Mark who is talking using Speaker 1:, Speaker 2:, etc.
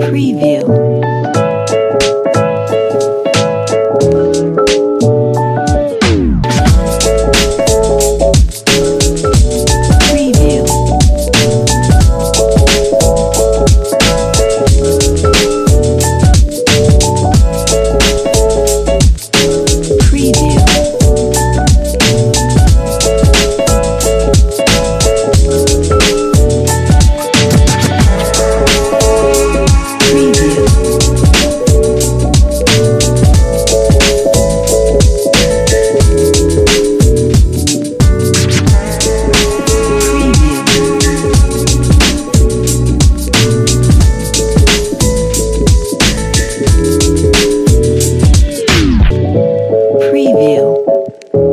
Speaker 1: Preview. Música